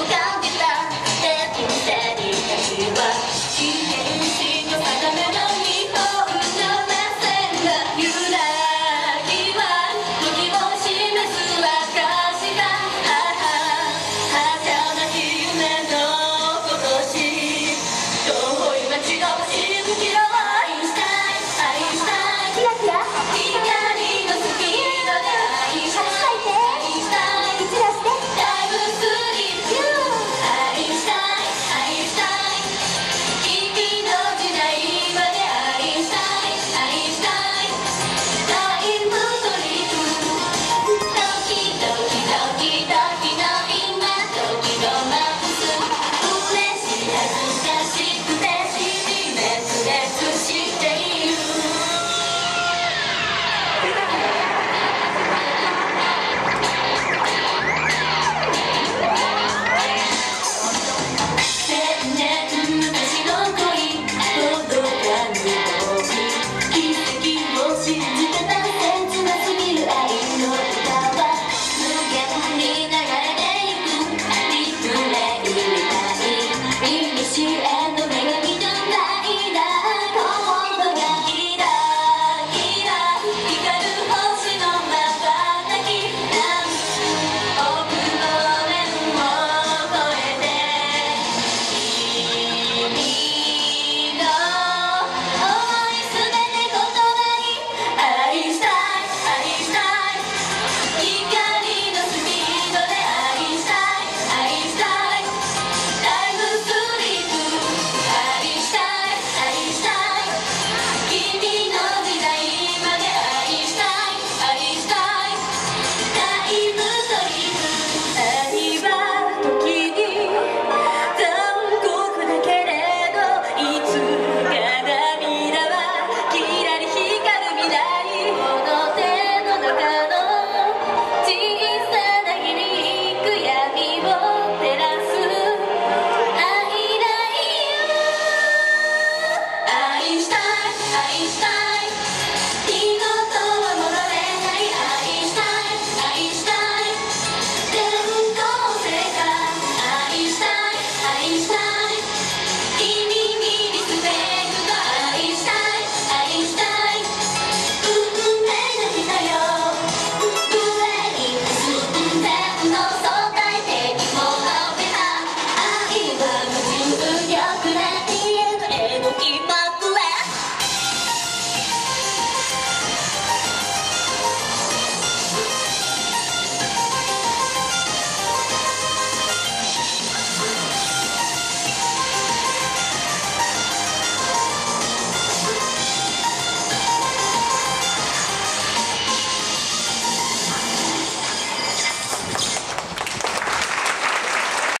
Okay.